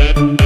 Thank you.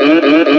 Hey,